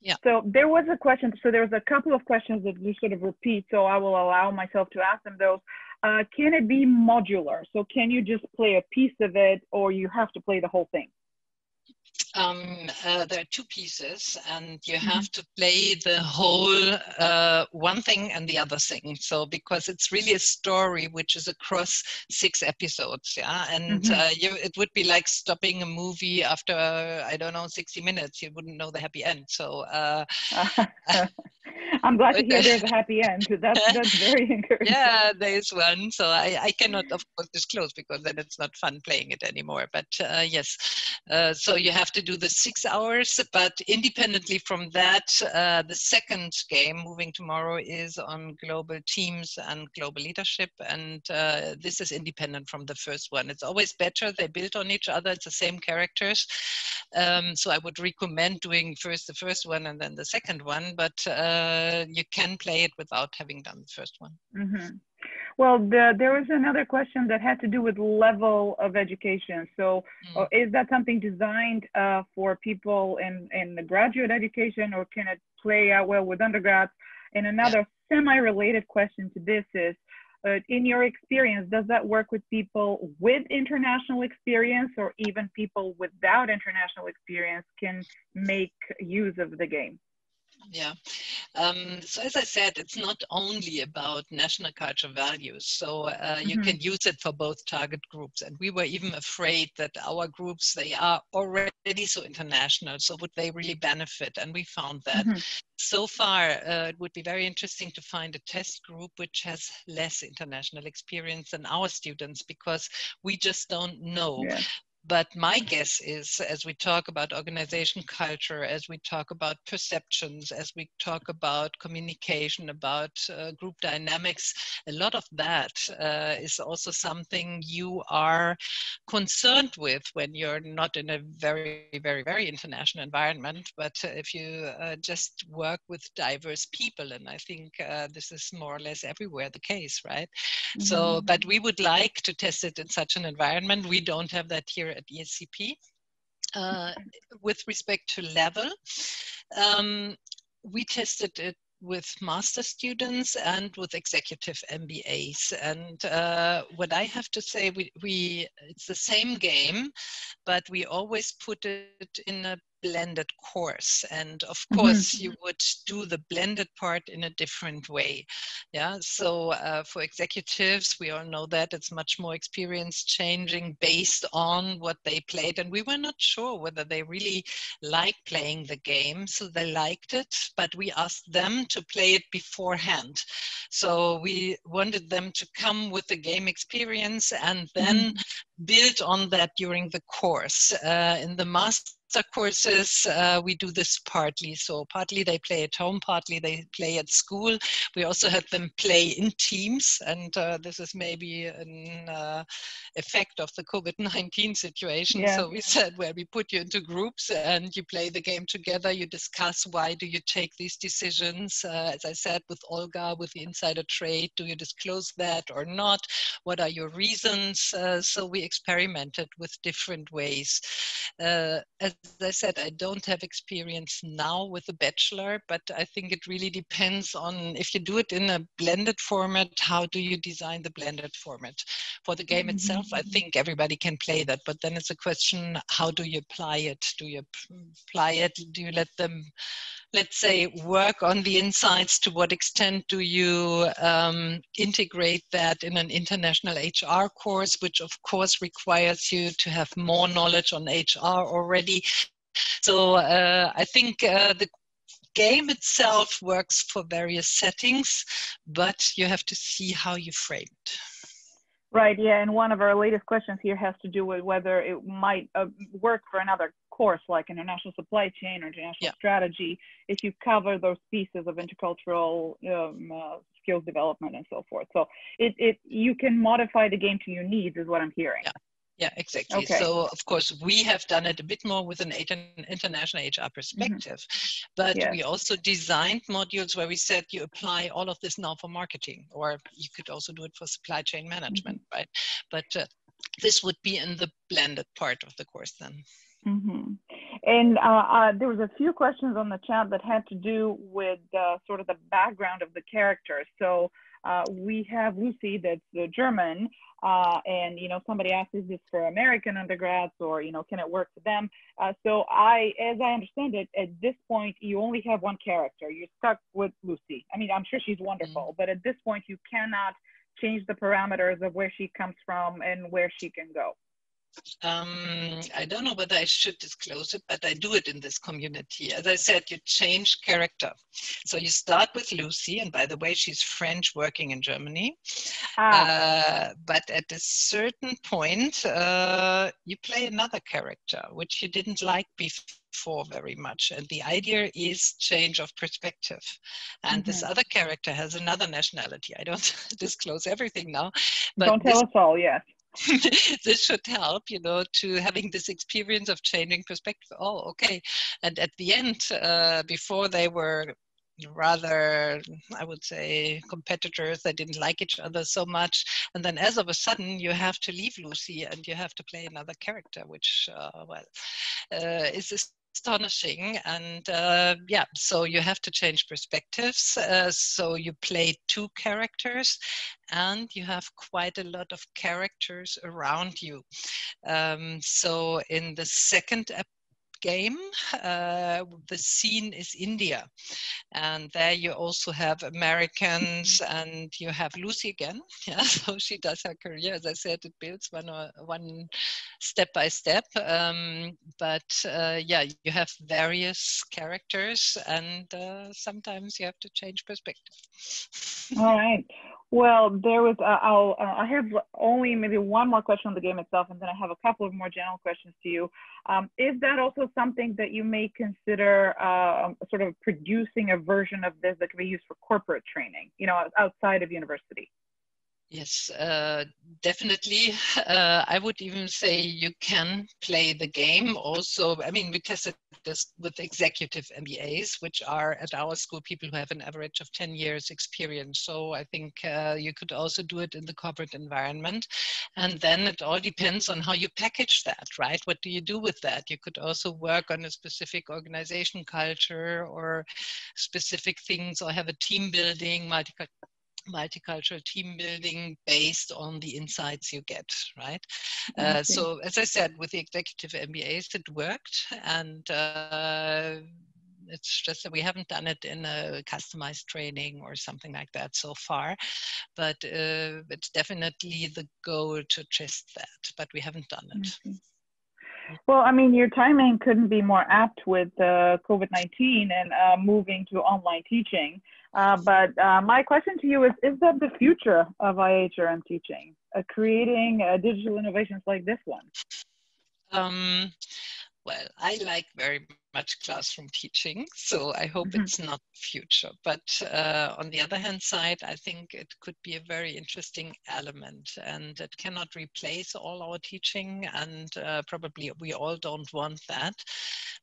Yeah. So there was a question. So there was a couple of questions that you sort of repeat. So I will allow myself to ask them those. Uh, can it be modular? So can you just play a piece of it, or you have to play the whole thing? Um, uh, there are two pieces and you Mhm. have to play the whole uh, one thing and the other thing so because it's really a story which is across six episodes yeah and Mhm. uh, you, it would be like stopping a movie after i don't know 60 minutes you wouldn't know the happy end so uh, I'm glad to hear there's a happy end. That's that's very encouraging. yeah there is one. So I, I cannot of course disclose because then it's not fun playing it anymore. But uh, yes uh, so you have to do the six hours but independently from that uh, the second game moving tomorrow is on global teams and global leadership. And uh, this is independent from the first one. It's always better. They build on each other. It's the same characters. Um, so i would recommend doing first the first one and then the second one. But uh, you can play it without having done the first one hmm Well, the, there was another question that had to do with level of education. So, Mm. uh, is that something designed uh, for people in, in the graduate education, or can it play out well with undergrads? And another semi-related question to this is, uh, in your experience, does that work with people with international experience, or even people without international experience can make use of the game? Yeah. Um, so as I said, it's not only about national culture values. So uh, you Mhm. can use it for both target groups. And we were even afraid that our groups, they are already so international. So would they really benefit? And we found that Mhm. so far, uh, it would be very interesting to find a test group which has less international experience than our students because we just don't know. Yeah. But my guess is, as we talk about organization culture, as we talk about perceptions, as we talk about communication, about uh, group dynamics, a lot of that uh, is also something you are concerned with when you're not in a very, very, very international environment. But if you uh, just work with diverse people, and I think uh, this is more or less everywhere the case, right? So, but we would like to test it in such an environment. We don't have that here at ESCP. Uh, with respect to level, um, we tested it with master students and with executive MBAs. And uh, what I have to say, we, we it's the same game, but we always put it in a blended course. And of Mhm. course you would do the blended part in a different way. Yeah so uh, for executives we all know that it's much more experience changing based on what they played. And we were not sure whether they really like playing the game so they liked it but we asked them to play it beforehand. So we wanted them to come with the game experience and then build on that during the course. Uh, in the master courses uh, we do this partly. So partly they play at home partly they play at school. We also had them play in teams and uh, this is maybe an uh, effect of the covid-19 situation. Yeah. so we said where we put you into groups and you play the game together you discuss why do you take these decisions. Uh, as i said with olga with the insider trade do you disclose that or not? What are your reasons? Uh, so we experimented with different ways. Uh, as I said, I don't have experience now with a bachelor, but I think it really depends on if you do it in a blended format, how do you design the blended format? For the game itself, I mm-hmm. think everybody can play that, but then it's a question how do you apply it? Do you apply it? Do you let them let's say work on the insights to what extent do you um, integrate that in an international hr course which of course requires you to have more knowledge on hr already So uh, I think uh, the game itself works for various settings, but you have to see how you frame it. Right, yeah, and one of our latest questions here has to do with whether it might uh, work for another course like international supply chain or international yeah. strategy if you cover those pieces of intercultural um, uh, skills development and so forth. So it, it you can modify the game to your needs is what I'm hearing. Yeah. Yeah, exactly. Okay. So, of course, we have done it a bit more with an international HR perspective, mm-hmm. but yes. we also designed modules where we said you apply all of this now for marketing, or you could also do it for supply chain management, mm-hmm. right? But uh, this would be in the blended part of the course then. Mm-hmm. And uh, uh, there was a few questions on the chat that had to do with uh, sort of the background of the characters. So uh, we have Lucy, that's the German, uh, and you know somebody asked, is this for American undergrads or you know can it work for them? Uh, so I, as I understand it, at this point you only have one character. You're stuck with Lucy. I mean, I'm sure she's wonderful, mm-hmm. but at this point you cannot change the parameters of where she comes from and where she can go. Um, I don't know whether I should disclose it, but I do it in this community. As I said, you change character. So you start with Lucy, and by the way, she's French working in Germany. Ah. Uh, but at a certain point, uh, you play another character, which you didn't like before very much. And the idea is change of perspective. And mm-hmm. this other character has another nationality. I don't disclose everything now. But don't tell us all, yes. this should help, you know, to having this experience of changing perspective. Oh, okay. And at the end, uh, before they were rather, I would say, competitors. They didn't like each other so much. And then as of a sudden, you have to leave Lucy and you have to play another character, which, uh, well, uh, is astonishing. And uh, yeah so you have to change perspectives. Uh, so you play two characters and you have quite a lot of characters around you. Um, so in the second game. Uh, the scene is India. And there you also have Americans and you have Lucy again. Yeah, so she does her career. As I said, it builds one, or, one step by step. Um, but uh, yeah, you have various characters and uh, sometimes you have to change perspective. All right. Well, there was. Uh, I'll. Uh, I have only maybe one more question on the game itself, and then I have a couple of more general questions to you. Um, is that also something that you may consider uh, sort of producing a version of this that can be used for corporate training? You know, outside of university. Yes, uh, definitely. Uh, I would even say you can play the game also. I mean, we tested this with executive MBAs, which are at our school people who have an average of 10 years experience. So I think uh, you could also do it in the corporate environment. And then it all depends on how you package that, right? What do you do with that? You could also work on a specific organization culture or specific things or have a team building, multi multicultural team building based on the insights you get, right? Uh, so as I said, with the executive MBAs, it worked, and uh, it's just that we haven't done it in a customized training or something like that so far, but uh, it's definitely the goal to test that, but we haven't done it. Mm-hmm. Well, I mean, your timing couldn't be more apt with uh, COVID 19 and uh, moving to online teaching. Uh, but uh, my question to you is Is that the future of IHRM teaching, uh, creating uh, digital innovations like this one? Um, well, I like very much classroom teaching, so I hope mm-hmm. it's not future. But uh, on the other hand side, I think it could be a very interesting element, and it cannot replace all our teaching, and uh, probably we all don't want that.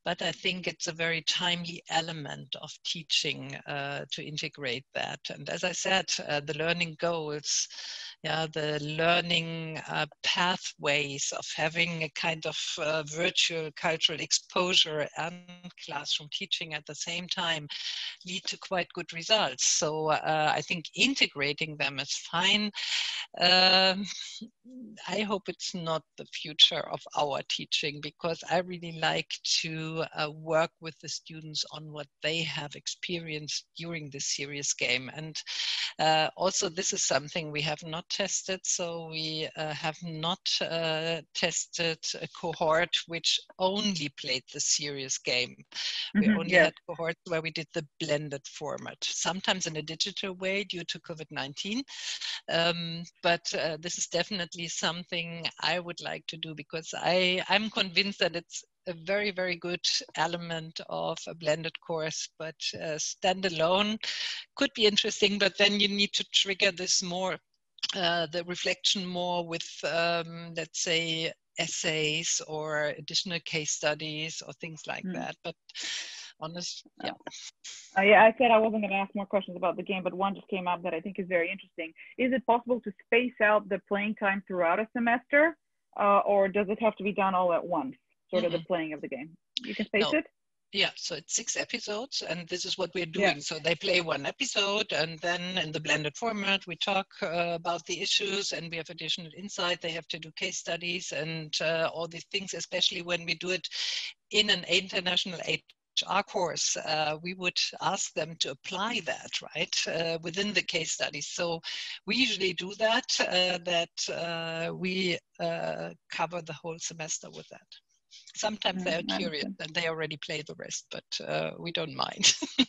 But I think it's a very timely element of teaching uh, to integrate that. And as I said, uh, the learning goals yeah, the learning uh, pathways of having a kind of uh, virtual cultural exposure and classroom teaching at the same time lead to quite good results. So uh, I think integrating them is fine. Um, I hope it's not the future of our teaching because I really like to uh, work with the students on what they have experienced during this serious game. And uh, also, this is something we have not tested. So we uh, have not uh, tested a cohort which only played the serious game. Mm-hmm, we only yeah. had cohorts where we did the blended format, sometimes in a digital way due to COVID 19. Um, but uh, this is definitely something I would like to do because I, I'm convinced that it's a very, very good element of a blended course, but uh, standalone could be interesting, but then you need to trigger this more, uh, the reflection more with, um, let's say, essays or additional case studies or things like mm. that. But honest, yeah. Uh, yeah, I said I wasn't going to ask more questions about the game, but one just came up that I think is very interesting. Is it possible to space out the playing time throughout a semester, uh, or does it have to be done all at once? Sort mm-hmm. of the mm-hmm. playing of the game. You can space no. it. Yeah, so it's six episodes, and this is what we're doing. Yeah. So they play one episode, and then in the blended format, we talk uh, about the issues, and we have additional insight. They have to do case studies and uh, all these things, especially when we do it in an international HR course, uh, we would ask them to apply that, right, uh, within the case study. So we usually do that, uh, that uh, we cover the whole semester with that. Sometimes they are curious and they already play the rest, but uh, we don't mind.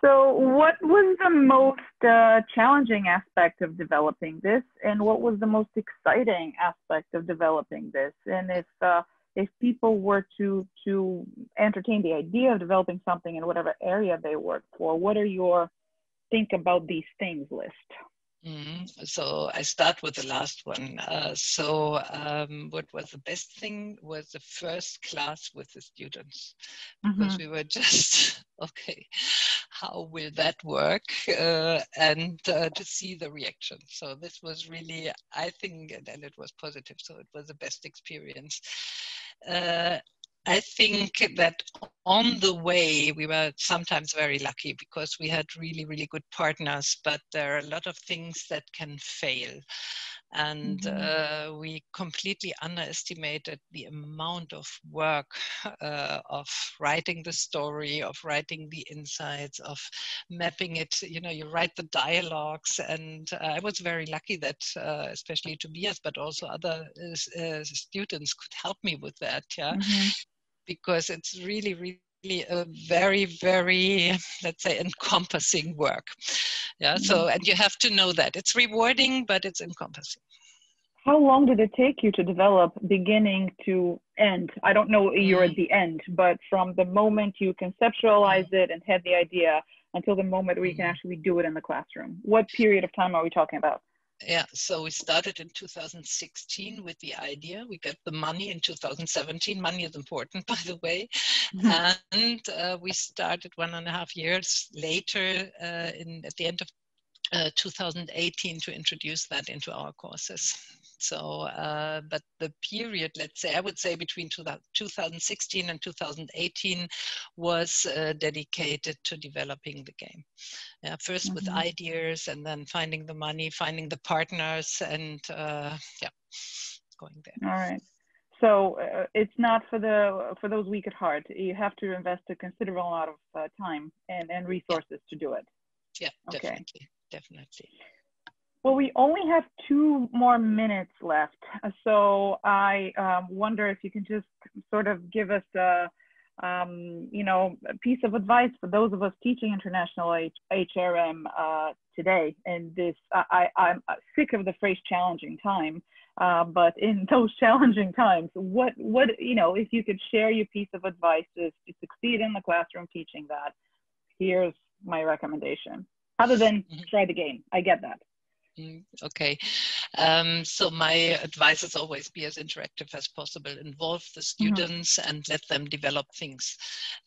so, what was the most uh, challenging aspect of developing this, and what was the most exciting aspect of developing this? And if uh, if people were to to entertain the idea of developing something in whatever area they work for, what are your think about these things list? Mm, so I start with the last one. Uh, so um, what was the best thing was the first class with the students because mm-hmm. we were just okay. How will that work? Uh, and uh, to see the reaction. So this was really, I think, and it was positive. So it was the best experience. I think that on the way we were sometimes very lucky because we had really, really good partners, but there are a lot of things that can fail. And mm-hmm. uh, we completely underestimated the amount of work uh, of writing the story, of writing the insights, of mapping it. You know, you write the dialogues, and uh, I was very lucky that, uh, especially Tobias, but also other uh, uh, students could help me with that. Yeah. Mm-hmm because it's really, really a very, very, let's say, encompassing work. Yeah. So, mm-hmm. and you have to know that it's rewarding, but it's encompassing. How long did it take you to develop beginning to end? I don't know you're at mm. the end, but from the moment you conceptualize it and had the idea until the moment where you can mm. actually do it in the classroom, what period of time are we talking about? Yeah so we started in 2016 with the idea. We got the money in 2017 money is important by the way. Mm-hmm. and uh, we started one and a half years later uh, in at the end of uh, 2018 to introduce that into our courses so, uh, but the period, let's say, I would say between 2016 and 2018 was uh, dedicated to developing the game. Yeah, 1st mm-hmm. with ideas and then finding the money, finding the partners, and uh, yeah, going there. All right. So uh, it's not for the for those weak at heart. You have to invest a considerable amount of uh, time and, and resources yeah. to do it. Yeah, okay. definitely, definitely. Well, we only have two more minutes left. So I um, wonder if you can just sort of give us a, um, you know, a piece of advice for those of us teaching international H- HRM uh, today. And this, I, I'm sick of the phrase challenging time. Uh, but in those challenging times, what, what, you know, if you could share your piece of advice to, to succeed in the classroom teaching that, here's my recommendation. Other than mm-hmm. try the game, I get that. Mm, okay. Um, so my advice is always be as interactive as possible. Involve the mm-hmm. students mm-hmm. and let them develop things.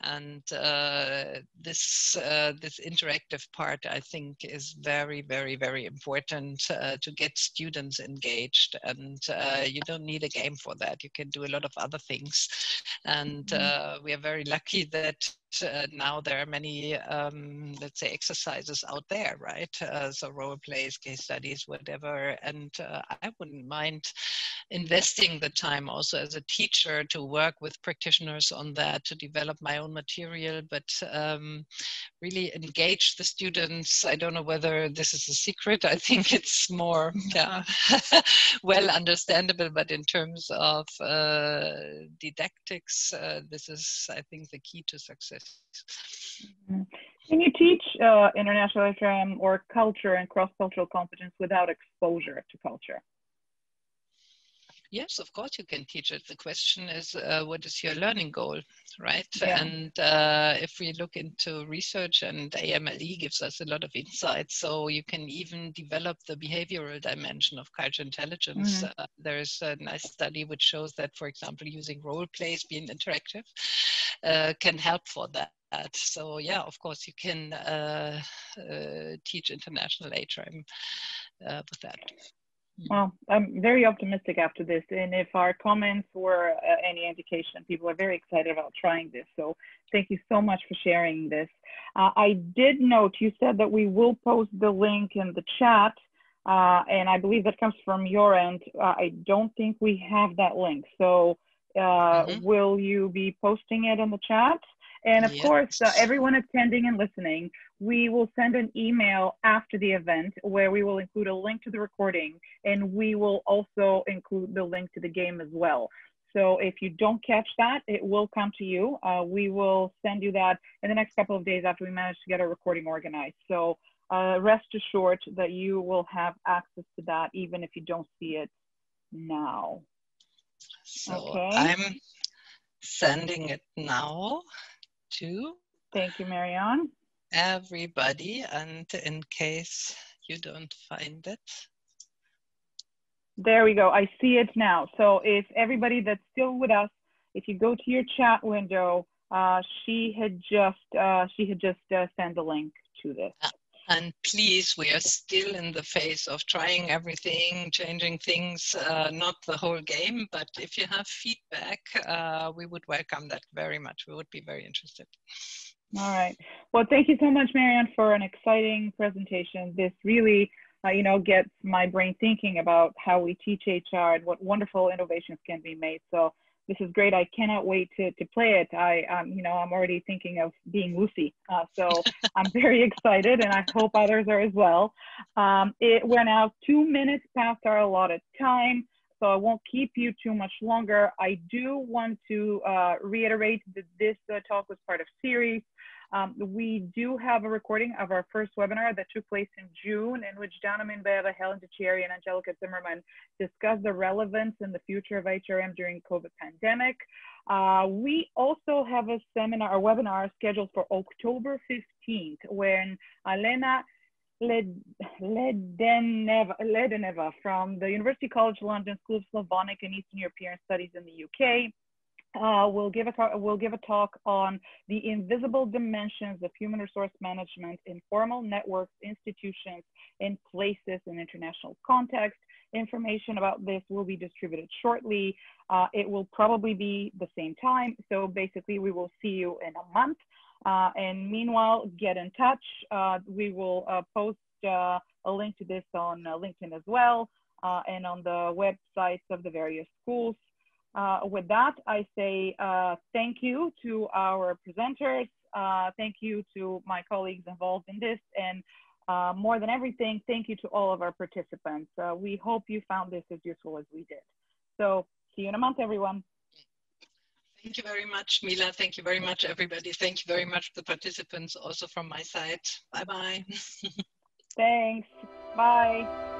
And uh, this uh, this interactive part, I think, is very, very, very important uh, to get students engaged. And uh, you don't need a game for that. You can do a lot of other things. And mm-hmm. Uh, we are very lucky that uh, now there are many, um, let's say, exercises out there, right? Uh, so role plays, case studies, whatever. And uh, I wouldn't mind investing the time also as a teacher to work with practitioners on that, to develop my own material, but um, really engage the students. I don't know whether this is a secret. I think it's more yeah, well understandable, but in terms of uh, didactics, uh, this is, I think, the key to success. Mm-hmm. Can you teach uh, international HRM or culture and cross-cultural competence without exposure to culture? Yes, of course you can teach it. The question is, uh, what is your learning goal, right? Yeah. And uh, if we look into research, and AMLE gives us a lot of insights, so you can even develop the behavioral dimension of culture intelligence. Mm-hmm. Uh, there is a nice study which shows that, for example, using role plays, being interactive, uh, can help for that. So yeah, of course you can uh, uh, teach international HRM with that. Well, I'm very optimistic after this. And if our comments were uh, any indication, people are very excited about trying this. So thank you so much for sharing this. Uh, I did note you said that we will post the link in the chat. Uh, and I believe that comes from your end. Uh, I don't think we have that link. So mm -hmm. will you be posting it in the chat? And of yes. course, uh, everyone attending and listening, we will send an email after the event where we will include a link to the recording and we will also include the link to the game as well. So if you don't catch that, it will come to you. Uh, we will send you that in the next couple of days after we manage to get our recording organized. So uh, rest assured that you will have access to that even if you don't see it now. So okay. I'm sending it now to thank you marianne everybody and in case you don't find it there we go i see it now so if everybody that's still with us if you go to your chat window uh, she had just uh, she had just uh, sent a link to this and please, we are still in the phase of trying everything, changing things, uh, not the whole game, but if you have feedback, uh, we would welcome that very much. We would be very interested. All right. Well, thank you so much, Marianne, for an exciting presentation. This really, uh, you know, gets my brain thinking about how we teach HR and what wonderful innovations can be made. So this is great. I cannot wait to, to play it. I, um, you know, I'm already thinking of being Lucy. Uh, so I'm very excited and I hope others are as well. Um, it, we're now two minutes past our allotted time. So I won't keep you too much longer. I do want to uh, reiterate that this uh, talk was part of series. Um, we do have a recording of our first webinar that took place in June, in which Dana Minbaeva, Helen De Cieri, and Angelika Zimmermann discussed the relevance and the future of HRM during COVID pandemic. Uh, we also have a seminar, a webinar scheduled for October 15th, when Alena Ledeneva, Ledeneva from the University College London School of Slavonic and Eastern European Studies in the UK uh, we'll give a we'll give a talk on the invisible dimensions of human resource management in formal networks, institutions, in places in international context. Information about this will be distributed shortly. Uh, it will probably be the same time. So basically, we will see you in a month. Uh, and meanwhile, get in touch. Uh, we will uh, post uh, a link to this on LinkedIn as well and on the websites of the various schools. Uh, with that, I say uh, thank you to our presenters. Uh, thank you to my colleagues involved in this. And uh, more than everything, thank you to all of our participants. Uh, we hope you found this as useful as we did. So see you in a month, everyone. Thank you very much, Mila. Thank you very much, everybody. Thank you very much, to the participants, also from my side. Bye-bye. Thanks. Bye.